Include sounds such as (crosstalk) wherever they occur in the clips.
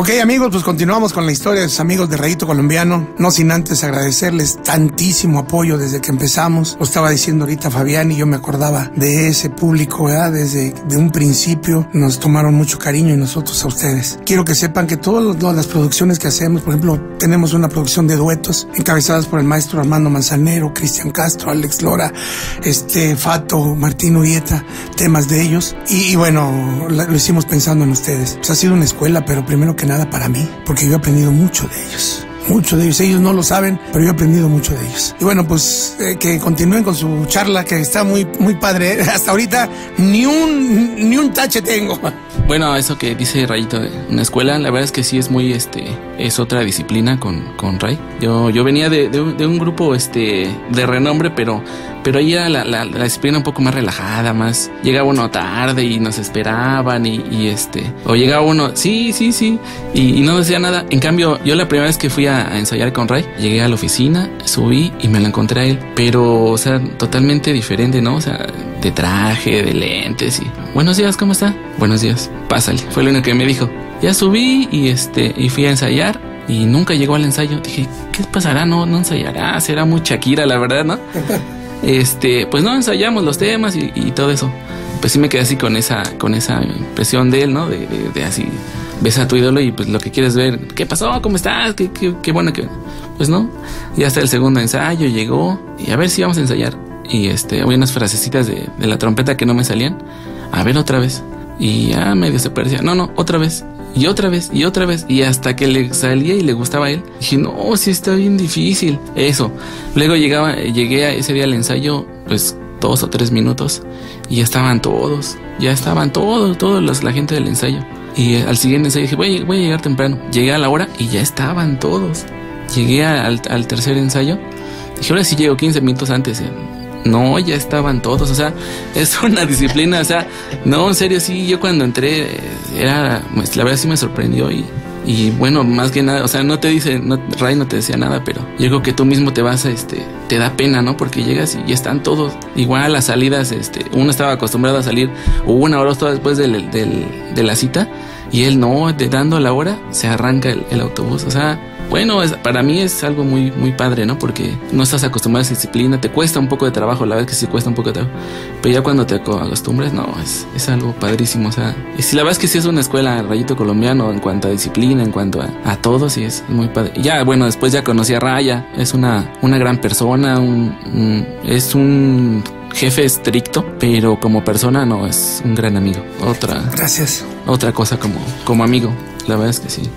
Ok, amigos, pues continuamos con la historia de sus amigos de Rayito Colombiano. No sin antes agradecerles tantísimo apoyo desde que empezamos. Lo estaba diciendo ahorita Fabián y yo me acordaba de ese público, ¿verdad? Desde de un principio nos tomaron mucho cariño y nosotros a ustedes. Quiero que sepan que todas las producciones que hacemos, por ejemplo, tenemos una producción de duetos encabezadas por el maestro Armando Manzanero, Cristian Castro, Alex Lora, este Fato, Martín Urieta, temas de ellos. Y, bueno, lo hicimos pensando en ustedes. Pues ha sido una escuela, pero primero que nada para mí, porque yo he aprendido mucho de ellos. Mucho de ellos, ellos no lo saben, pero yo he aprendido mucho de ellos. Y bueno, pues eh, que continúen con su charla, que está muy, muy padre. (laughs) Hasta ahorita ni un, ni un tache tengo. Bueno, eso que dice Rayito de una escuela, la verdad es que sí es muy, este, es otra disciplina con, con Ray. Yo, yo venía de, de, de un grupo, este, de renombre, pero, pero ahí era la, la, la, disciplina un poco más relajada, más, llegaba uno tarde y nos esperaban y, este, o llegaba uno, sí, sí, sí, y, no decía nada. En cambio, yo la primera vez que fui a, ensayar con Ray, llegué a la oficina, subí y me la encontré a él, pero, o sea, totalmente diferente, ¿no? O sea, de traje, de lentes y buenos días, ¿cómo está? Buenos días, pásale. Fue lo único que me dijo. Ya subí y este y fui a ensayar y nunca llegó al ensayo. Dije, ¿qué pasará? No, no ensayará, será muy Shakira, la verdad, ¿no? (laughs) este, pues no ensayamos los temas y, todo eso. Pues sí me quedé así con esa, con esa impresión de él, ¿no? De, de, de así, ves a tu ídolo y pues lo que quieres ver, ¿qué pasó? ¿Cómo estás? ¿Qué, qué, qué bueno que... Pues no, ya hasta el segundo ensayo llegó y a ver si vamos a ensayar. Y este, había unas frasecitas de, de la trompeta que no me salían. A ver otra vez. Y ya medio se parecía. No, no, otra vez. Y otra vez, y otra vez. Y hasta que le salía y le gustaba a él. Dije, no, sí está bien difícil. Eso. Luego llegaba, llegué a ese día al ensayo, pues dos o tres minutos. Y ya estaban todos. Ya estaban todos, todos los, la gente del ensayo. Y al siguiente ensayo dije, voy, voy a llegar temprano. Llegué a la hora y ya estaban todos. Llegué al, al tercer ensayo. Dije, ahora sí llego 15 minutos antes. No, ya estaban todos, o sea, (laughs) es una disciplina, o sea, no, en serio, sí, yo cuando entré, era, pues, la verdad sí me sorprendió y, y bueno, más que nada, o sea, no te dice, no, Ray no te decía nada, pero yo creo que tú mismo te vas a, este, te da pena, ¿no? Porque llegas y ya están todos, igual a las salidas, este, uno estaba acostumbrado a salir una hora o dos después del, del, de la cita y él no, de dando la hora, se arranca el, el autobús, o sea, bueno, es, para mí es algo muy, muy padre, ¿no? Porque no estás acostumbrado a esa disciplina, te cuesta un poco de trabajo, la verdad es que sí cuesta un poco de trabajo, pero ya cuando te acostumbras, no, es, es algo padrísimo, o sea, y si la verdad es que sí es una escuela rayito colombiano en cuanto a disciplina, en cuanto a, a todo, sí es muy padre. Ya, bueno, después ya conocí a Raya, es una, una gran persona, un, un, es un jefe estricto, pero como persona no, es un gran amigo. Otra. Gracias. Otra cosa como, como amigo, la verdad es que sí.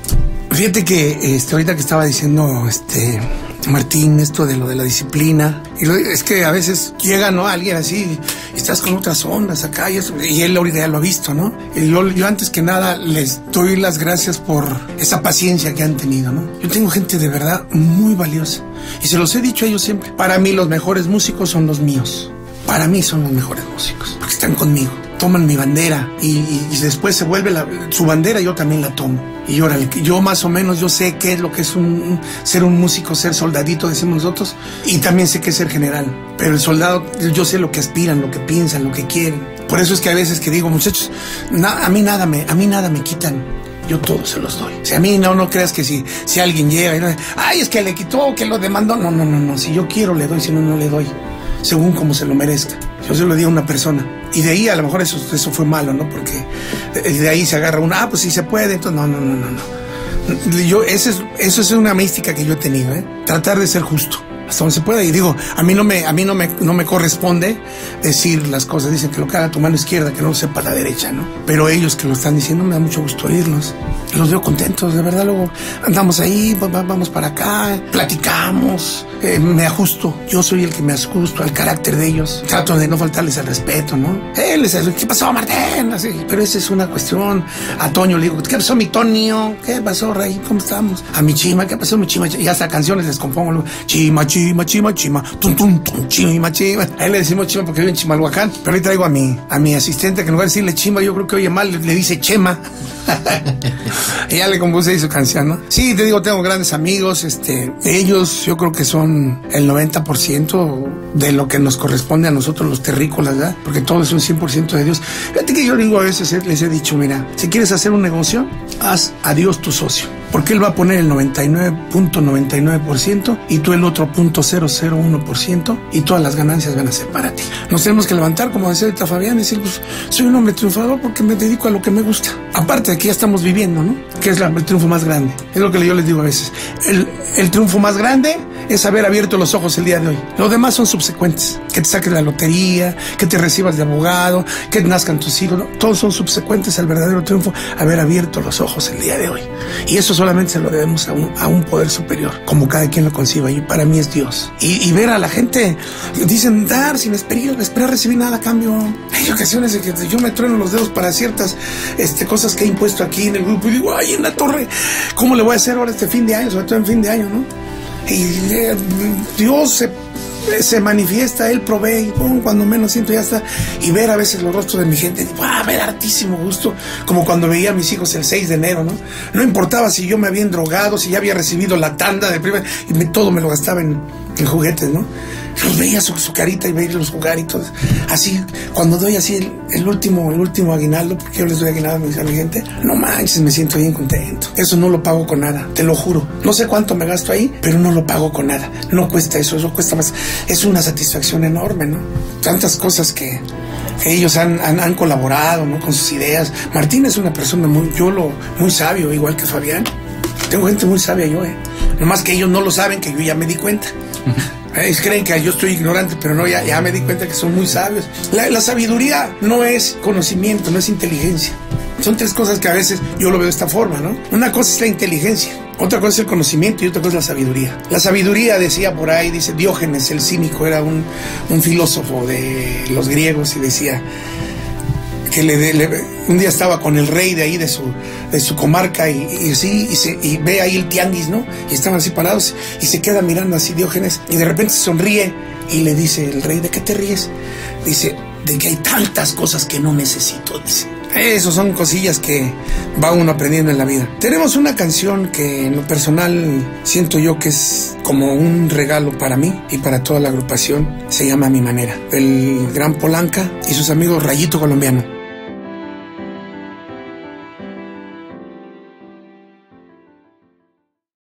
Fíjate que este, ahorita que estaba diciendo este Martín esto de lo de la disciplina, y es que a veces llega ¿no? alguien así, y estás con otras ondas acá, y, eso, y él ahorita ya lo ha visto, ¿no? Yo, yo, antes que nada les doy las gracias por esa paciencia que han tenido, ¿no? Yo tengo gente de verdad muy valiosa, y se los he dicho a ellos siempre, para mí los mejores músicos son los míos, para mí son los mejores músicos, porque están conmigo toman mi bandera y, y, y después se vuelve la, su bandera, yo también la tomo. Y órale, yo más o menos yo sé qué es lo que es un, un, ser un músico, ser soldadito, decimos nosotros, y también sé qué es ser general. Pero el soldado, yo sé lo que aspiran, lo que piensan, lo que quieren. Por eso es que a veces que digo, muchachos, na, a mí nada me, a mí nada me quitan. Yo todo se los doy. Si a mí no, no creas que si, si alguien llega y no, ay, es que le quitó, que lo demandó. No, no, no, no. Si yo quiero le doy, si no, no le doy. Según como se lo merezca. Yo se lo di a una persona. Y de ahí a lo mejor eso, eso fue malo, ¿no? Porque de ahí se agarra una, ah, pues sí se puede, entonces no, no, no, no, no. Yo, ese es, eso es una mística que yo he tenido, ¿eh? Tratar de ser justo hasta donde se pueda. Y digo, a mí no me, a mí no me, no me corresponde decir las cosas. Dicen que lo que haga tu mano izquierda, que no lo sepa la derecha, ¿no? Pero ellos que lo están diciendo me da mucho gusto oírlos. Los veo contentos, de verdad. Luego andamos ahí, vamos para acá, platicamos, eh, me ajusto. Yo soy el que me ajusto al carácter de ellos. Trato de no faltarles al respeto, ¿no? Eh, les ¿qué pasó, Martín? Así. Pero esa es una cuestión. A Toño le digo, ¿qué pasó, mi Tonio? ¿Qué pasó, Rey? ¿Cómo estamos? A mi chima, ¿qué pasó, mi chima? Y hasta canciones les compongo. Chima, chima chima, chima, chima, tum, tum, tum, chima, chima. A él le decimos chima porque vive en Chimalhuacán, pero ahí traigo a mi, a mi asistente que en lugar de decirle chima, yo creo que oye mal, le, dice chema. (laughs) ya le compuse ahí su canción, ¿no? Sí, te digo, tengo grandes amigos, este, ellos yo creo que son el 90% de lo que nos corresponde a nosotros los terrícolas, ¿verdad? Porque todo es un 100% de Dios. Fíjate que yo digo a veces, les he dicho, mira, si quieres hacer un negocio, haz a Dios tu socio. Porque Él va a poner el 99.99% y tú el otro .001% y todas las ganancias van a ser para ti. Nos tenemos que levantar, como decía ahorita Fabián, y decir, pues soy un hombre triunfador porque me dedico a lo que me gusta. Aparte de que ya estamos viviendo, ¿no? Que es el triunfo más grande. Es lo que yo les digo a veces. El triunfo más grande es haber abierto los ojos el día de hoy. Lo demás son subsecuentes. Que te saques la lotería, que te recibas de abogado, que nazcan tus hijos. Todos son subsecuentes al verdadero triunfo, haber abierto los ojos el día de hoy. Y eso solamente se lo debemos a un, a un poder superior, como cada quien lo conciba. Y para mí es Dios. Y, ver a la gente, dicen dar sin esperar, esperar recibir nada a cambio. Hay ocasiones en que yo me trueno los dedos para ciertas este, cosas que he impuesto aquí en el grupo y digo, ay, en la torre, ¿cómo le voy a hacer ahora este fin de año? Sobre todo en fin de año, ¿no? Y Dios se, manifiesta, Él provee, cuando menos siento ya está, y ver a veces los rostros de mi gente, va a ver hartísimo gusto, como cuando veía a mis hijos el 6 de enero, ¿no? No importaba si yo me había drogado, si ya había recibido la tanda de primer, y todo me lo gastaba en, en juguetes, ¿no? Los veía su, carita y veía los jugar y todo. Así, cuando doy así el, último, el último aguinaldo, porque yo les doy aguinaldo a mi gente, no manches, me siento bien contento. Eso no lo pago con nada, te lo juro. No sé cuánto me gasto ahí, pero no lo pago con nada. No cuesta eso, eso cuesta más. Es una satisfacción enorme, ¿no? Tantas cosas que, ellos han, han, colaborado, ¿no? Con sus ideas. Martín es una persona muy, yo lo, muy sabio, igual que Fabián. Tengo gente muy sabia yo, ¿eh? Nomás que ellos no lo saben, que yo ya me di cuenta. (laughs) Creen que yo estoy ignorante, pero no, ya, ya me di cuenta que son muy sabios. La, sabiduría no es conocimiento, no es inteligencia. Son tres cosas que a veces yo lo veo de esta forma, ¿no? Una cosa es la inteligencia, otra cosa es el conocimiento y otra cosa es la sabiduría. La sabiduría, decía por ahí, dice Diógenes el cínico, era un, un filósofo de los griegos y decía, que le, un día estaba con el rey de ahí de su, de su comarca y, y y, se, ve ahí el tianguis, ¿no? Y estaban así parados y se queda mirando así Diógenes y de repente se sonríe y le dice el rey, ¿de qué te ríes? Dice, de que hay tantas cosas que no necesito, dice. Esas son cosillas que va uno aprendiendo en la vida. Tenemos una canción que en lo personal siento yo que es como un regalo para mí y para toda la agrupación. Se llama Mi Manera. El gran Polanca y sus amigos Rayito Colombiano.